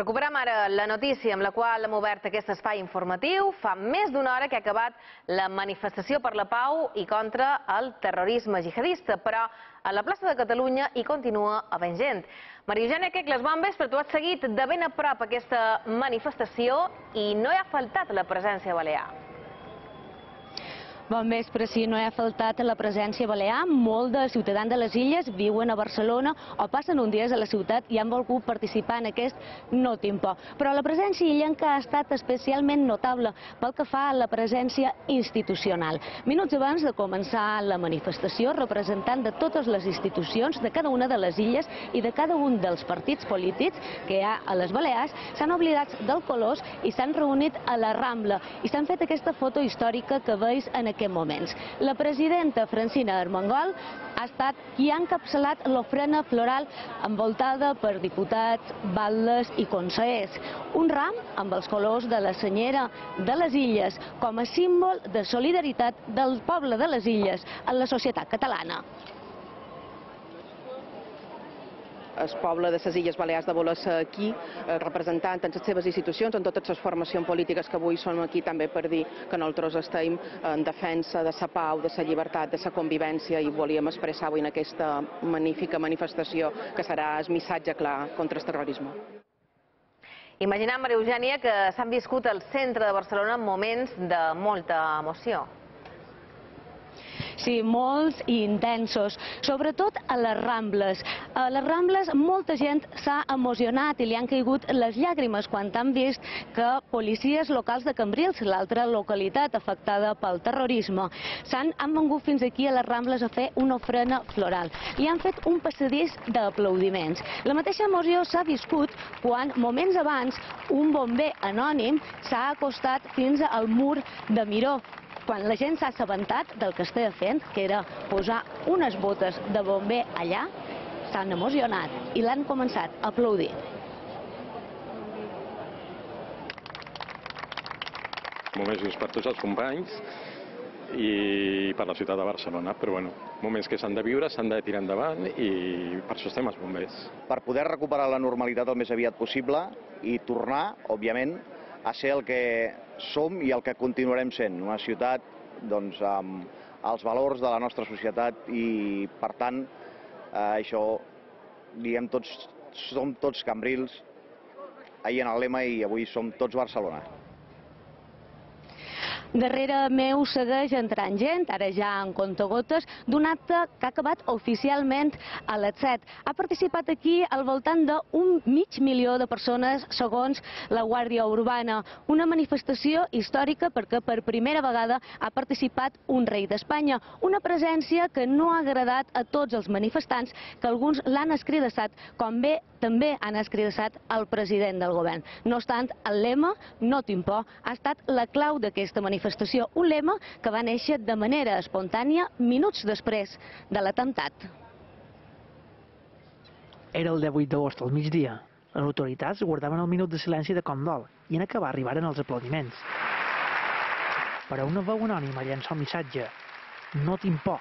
Recuperem ara la notícia amb la qual hem obert aquest espai informatiu. Fa més d'una hora que ha acabat la manifestació per la pau i contra el terrorisme jihadista, però a la plaça de Catalunya hi continua havent gent. Maria Eugènia Quec, les bombes, però tu has seguit de ben a prop aquesta manifestació i no hi ha faltat la presència balear. Bon vespre, sí, no ha faltat la presència balear. Molt de ciutadans de les illes viuen a Barcelona o passen un dies a la ciutat i han volgut participar en aquest No Timpo. Però la presència illenca ha estat especialment notable pel que fa a la presència institucional. Minuts abans de començar la manifestació, representant de totes les institucions de cada una de les illes i de cada un dels partits polítics que hi ha a les Balears s'han oblidat del colors i s'han reunit a la Rambla i s'han fet aquesta foto històrica que veus en aquest aquests moments. La presidenta Francina Armengol ha estat qui ha encapçalat l'ofrena floral envoltada per diputats, baldes i consellers. Un ram amb els colors de la senyera de les Illes com a símbol de solidaritat del poble de les Illes en la societat catalana. El poble de les Illes Balears de voler ser aquí, eh, representant en les seves institucions, en totes les formacions polítiques que avui som aquí també per dir que nosaltres estem en defensa de la pau, de la llibertat, de la convivència i volíem expressar avui en aquesta magnífica manifestació que serà el missatge clar contra el terrorisme. Imaginem, Maria Eugènia, que s'han viscut al centre de Barcelona moments de molta emoció. Sí, molts i intensos, sobretot a les Rambles. A les Rambles molta gent s'ha emocionat i li han caigut les llàgrimes quan han vist que policies locals de Cambrils, l'altra localitat afectada pel terrorisme, s'han han vengut fins aquí a les Rambles a fer una ofrena floral i han fet un passadís d'aplaudiments. La mateixa emoció s'ha viscut quan, moments abans, un bomber anònim s'ha acostat fins al mur de Miró quan la gent s'ha assabentat del que estava fent, que era posar unes botes de bomber allà, s'han emocionat i l'han començat a aplaudir. Moments just per tots els companys i per la ciutat de Barcelona, però bueno, moments que s'han de viure, s'han de tirar endavant i per això estem els bombers. Per poder recuperar la normalitat el més aviat possible i tornar, òbviament, a ser el que som i el que continuarem sent, una ciutat doncs, amb els valors de la nostra societat i, per tant, eh, això, diem tots, som tots cambrils, ahir en el lema i avui som tots Barcelona. Darrere meu segueix entrant gent, ara ja en contagotes, d'un acte que ha acabat oficialment a les 7. Ha participat aquí al voltant d'un mig milió de persones, segons la Guàrdia Urbana. Una manifestació històrica perquè per primera vegada ha participat un rei d'Espanya. Una presència que no ha agradat a tots els manifestants, que alguns l'han escridassat, com bé també han escridassat el president del govern. No obstant, el lema, no t'impor, ha estat la clau d'aquesta manifestació manifestació, un lema que va néixer de manera espontània minuts després de l'atemptat. Era el 18 d'agost al migdia. Les autoritats guardaven el minut de silenci de condol i en acabar arribaren els aplaudiments. Però una veu anònima llença el missatge No tinc por.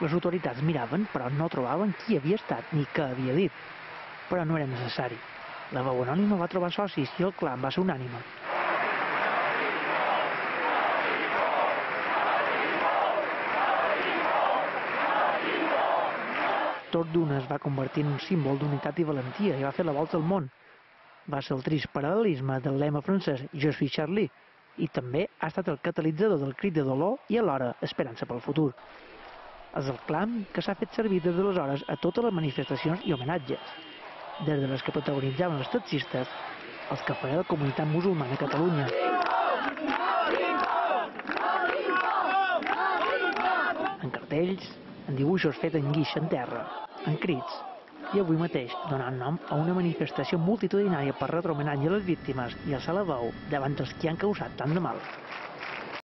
Les autoritats miraven, però no trobaven qui havia estat ni què havia dit. Però no era necessari. La veu anònima va trobar socis i el clan va ser unànime. Tot d'una es va convertir en un símbol d'unitat i valentia i va fer la volta al món. Va ser el trist paral·lelisme del lema francès Je suis Charlie i també ha estat el catalitzador del crit de dolor i alhora esperança pel futur. És el clam que s'ha fet servir des d'aleshores a totes les manifestacions i homenatges, des de les que protagonitzaven els taxistes als que feia la comunitat musulmana a Catalunya. En cartells, en dibuixos fets en guix en terra, en crits, i avui mateix donant nom a una manifestació multitudinària per retre homenatge a les víctimes i alçar la veu davant dels que han causat tant de mal.